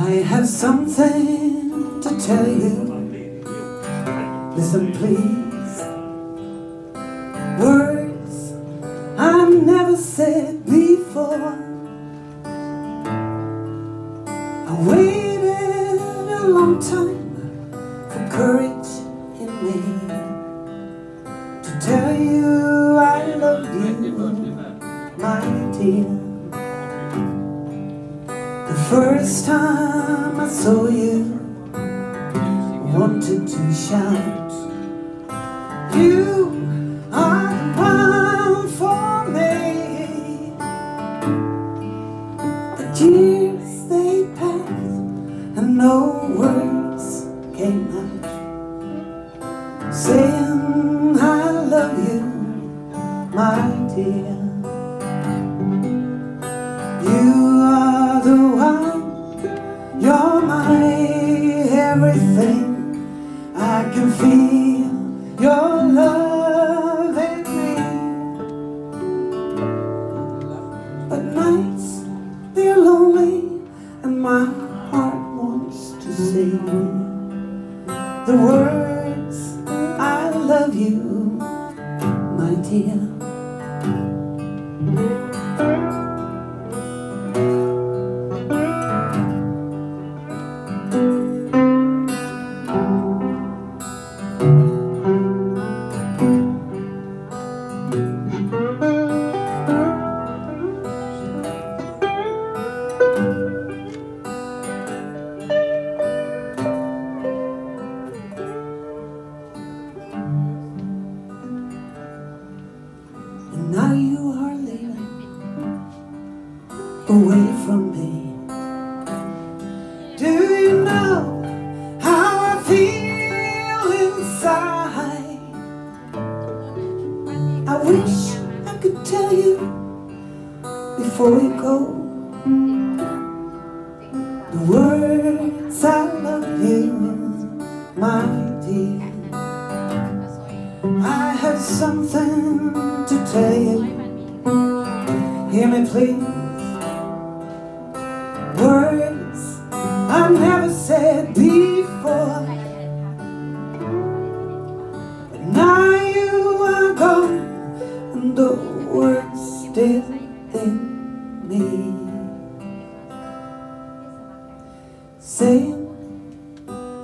I have something to tell you. Listen, please. Words I've never said before. I waited a long time for courage in me to tell you I love you, my dear. First time I saw you, wanted to shout, You are the one for me. The years they passed, and no words came out, saying I love you, my dear. I can feel your love in me. But nights, they're lonely, and my heart wants to sing the words I love you, my dear. Now you are leaving away from I wish I could tell you before we go the words I love you, my dear. I have something to tell you. Hear me, please. Words I never said before. Saying,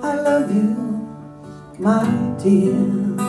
I love you, my dear.